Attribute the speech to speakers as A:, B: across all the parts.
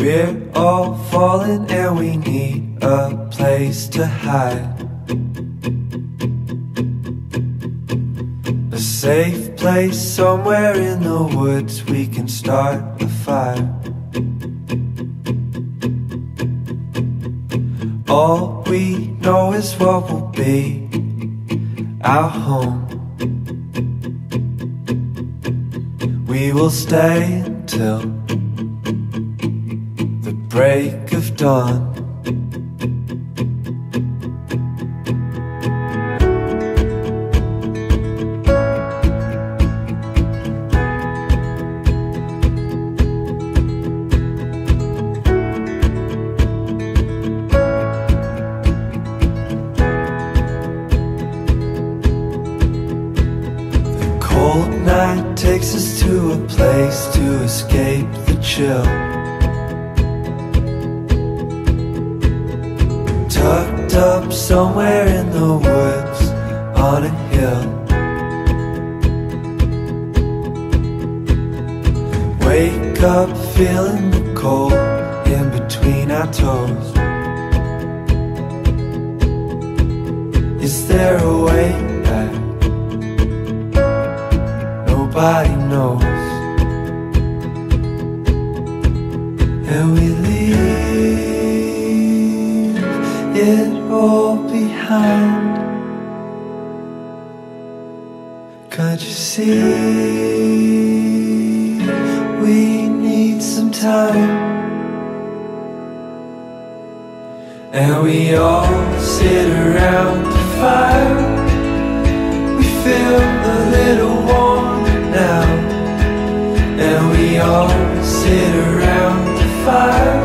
A: We're all falling and we need a place to hide. A safe place somewhere in the woods we can start a fire. All we know is what will be our home. We will stay the break of dawn. The cold night takes us to a place to escape the chill. Tucked up somewhere in the woods on a hill. Wake up feeling the cold in between our toes. Is there a way back? Nobody knows. And we leave it all behind. Can't you see? We need some time. And we all sit around the fire. We feel a little warmer now. And we all sit around the fire.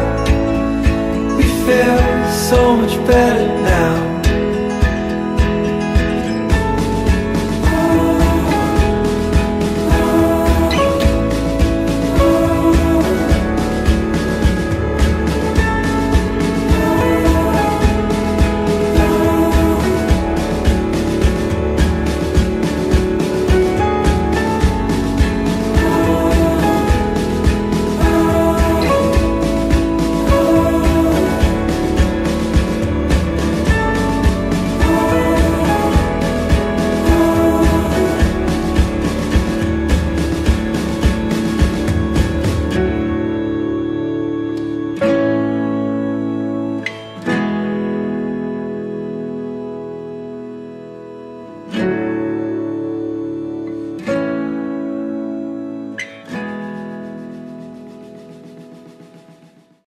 A: We feel so much better now.